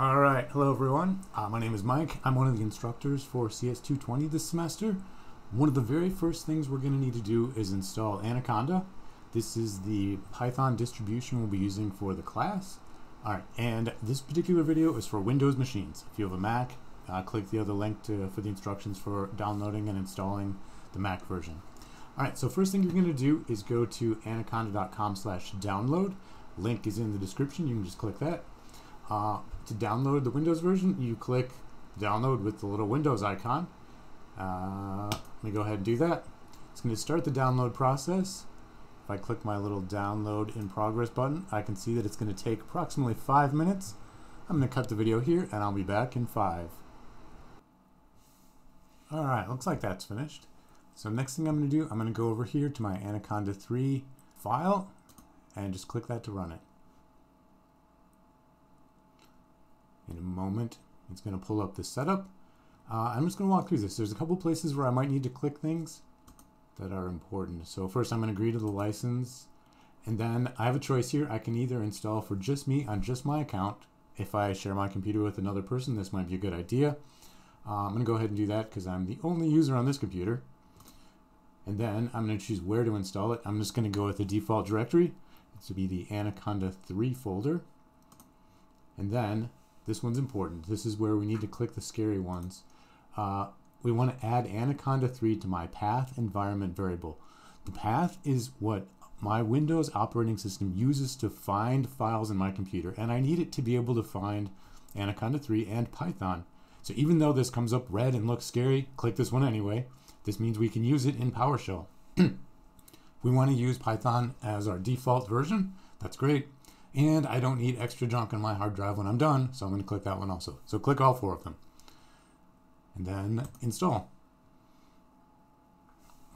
All right, hello everyone. Uh, my name is Mike. I'm one of the instructors for CS220 this semester. One of the very first things we're going to need to do is install Anaconda. This is the Python distribution we'll be using for the class. All right, and this particular video is for Windows machines. If you have a Mac, uh, click the other link to, for the instructions for downloading and installing the Mac version. All right, so first thing you're going to do is go to anaconda.com slash download. Link is in the description. You can just click that. Uh, to download the Windows version, you click download with the little Windows icon. Uh, let me go ahead and do that. It's going to start the download process. If I click my little download in progress button, I can see that it's going to take approximately five minutes. I'm going to cut the video here and I'll be back in five. Alright, looks like that's finished. So next thing I'm going to do, I'm going to go over here to my Anaconda 3 file and just click that to run it. In a moment, it's going to pull up the setup. Uh, I'm just going to walk through this. There's a couple places where I might need to click things that are important. So first I'm going to agree to the license and then I have a choice here. I can either install for just me on just my account. If I share my computer with another person, this might be a good idea. Uh, I'm going to go ahead and do that because I'm the only user on this computer. And then I'm going to choose where to install it. I'm just going to go with the default directory. It's to be the Anaconda 3 folder. And then this one's important. This is where we need to click the scary ones. Uh, we want to add Anaconda 3 to my path environment variable. The path is what my Windows operating system uses to find files in my computer, and I need it to be able to find Anaconda 3 and Python. So even though this comes up red and looks scary, click this one anyway. This means we can use it in PowerShell. we want to use Python as our default version. That's great. And I don't need extra junk on my hard drive when I'm done, so I'm going to click that one also. So click all four of them. And then install.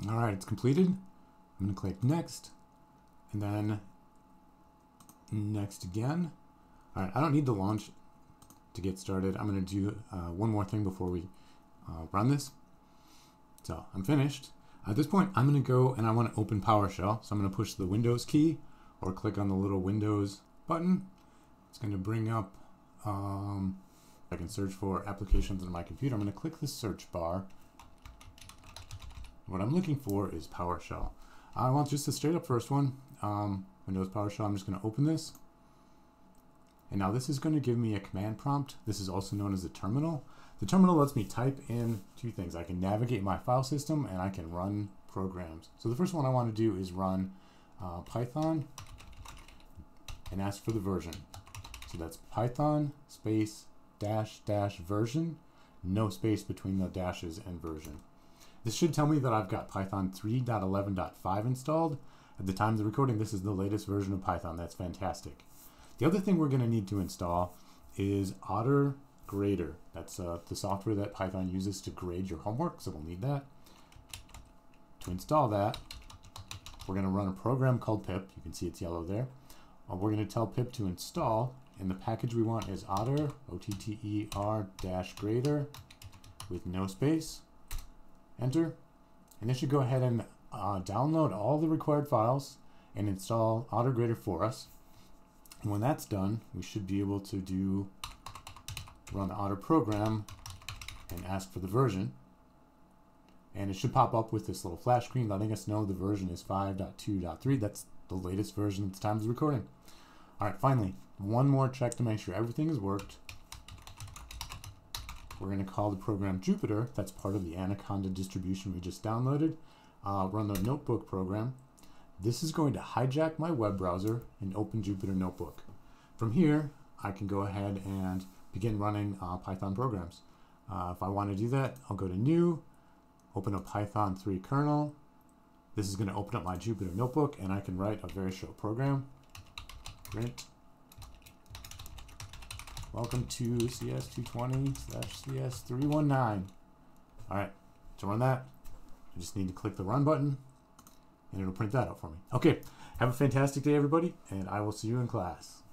All right, it's completed. I'm going to click next and then next again. All right, I don't need the launch to get started. I'm going to do uh, one more thing before we uh, run this. So I'm finished. At this point, I'm going to go and I want to open PowerShell. So I'm going to push the Windows key or click on the little Windows button. It's going to bring up, um, I can search for applications on my computer. I'm going to click the search bar. What I'm looking for is PowerShell. I want just the straight up first one, um, Windows PowerShell. I'm just going to open this. And now this is going to give me a command prompt. This is also known as a terminal. The terminal lets me type in two things. I can navigate my file system and I can run programs. So the first one I want to do is run uh, Python and ask for the version. So that's Python space dash dash version, no space between the dashes and version. This should tell me that I've got Python 3.11.5 installed. At the time of the recording, this is the latest version of Python. That's fantastic. The other thing we're going to need to install is Otter Grader. That's uh, the software that Python uses to grade your homework, so we'll need that. To install that, we're going to run a program called pip. You can see it's yellow there. Uh, we're going to tell pip to install, and the package we want is otter, O-T-T-E-R dash grader with no space. Enter. And this should go ahead and uh, download all the required files and install Otter Grader for us. And when that's done, we should be able to do run the Otter program and ask for the version. And it should pop up with this little flash screen letting us know the version is 5.2.3. That's the latest version at the time of the recording. All right, finally, one more check to make sure everything has worked. We're going to call the program Jupyter. That's part of the Anaconda distribution we just downloaded. Uh, run the notebook program. This is going to hijack my web browser and open Jupyter Notebook. From here, I can go ahead and begin running uh, Python programs. Uh, if I want to do that, I'll go to New, open a Python 3 kernel, this is going to open up my Jupyter Notebook and I can write a very short program. Print. Welcome to CS220 slash CS319. All right, to run that, I just need to click the run button and it'll print that out for me. Okay, have a fantastic day, everybody, and I will see you in class.